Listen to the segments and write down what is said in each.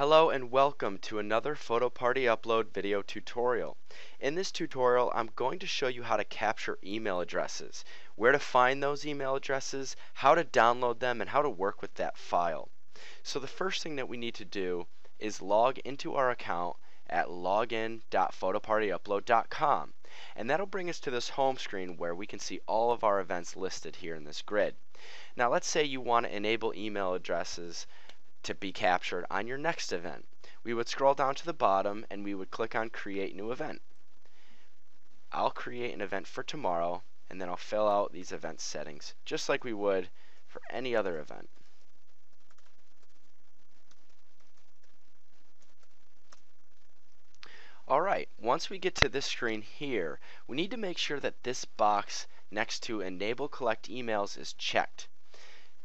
Hello and welcome to another Photo Party Upload video tutorial. In this tutorial I'm going to show you how to capture email addresses, where to find those email addresses, how to download them, and how to work with that file. So the first thing that we need to do is log into our account at login.photopartyupload.com and that'll bring us to this home screen where we can see all of our events listed here in this grid. Now let's say you want to enable email addresses to be captured on your next event. We would scroll down to the bottom and we would click on create new event. I'll create an event for tomorrow and then I'll fill out these event settings just like we would for any other event. Alright, once we get to this screen here, we need to make sure that this box next to enable collect emails is checked.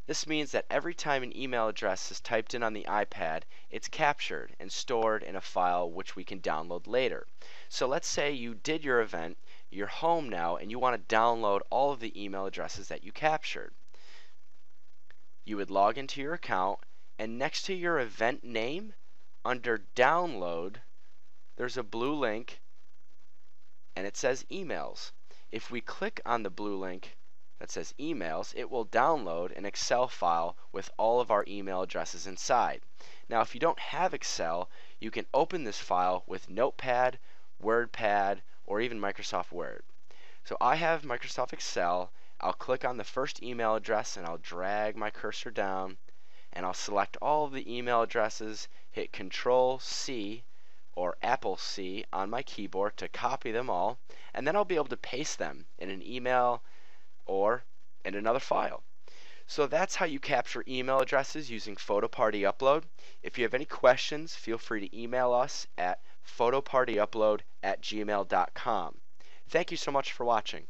This means that every time an email address is typed in on the iPad, it's captured and stored in a file which we can download later. So let's say you did your event, you're home now, and you want to download all of the email addresses that you captured. You would log into your account, and next to your event name, under download, there's a blue link, and it says emails. If we click on the blue link, that says emails, it will download an Excel file with all of our email addresses inside. Now if you don't have Excel, you can open this file with Notepad, WordPad, or even Microsoft Word. So I have Microsoft Excel. I'll click on the first email address and I'll drag my cursor down and I'll select all of the email addresses, hit Control C or Apple C on my keyboard to copy them all, and then I'll be able to paste them in an email or in another file. So that's how you capture email addresses using Photo Party Upload. If you have any questions, feel free to email us at photopartyupload at gmail.com. Thank you so much for watching.